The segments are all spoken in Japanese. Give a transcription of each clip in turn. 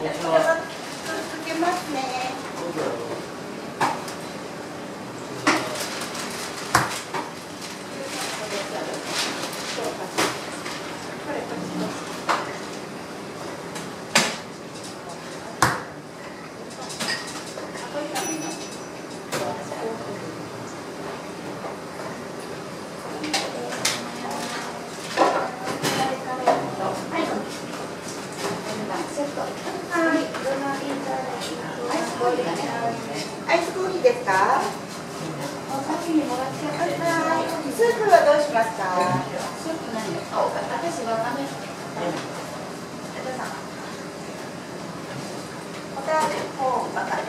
which will いいですか？お先にもらっちくださいスープはどうしますか？スープ何ですか私はダメおたコーンばかり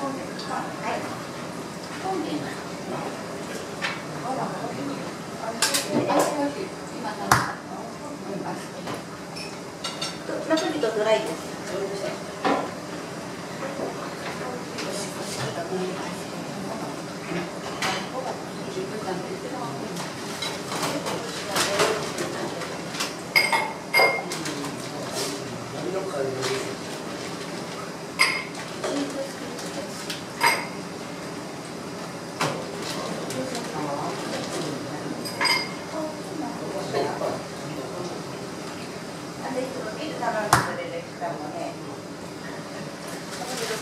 コーンですかはいンでいい今食べます。ナポとドライです。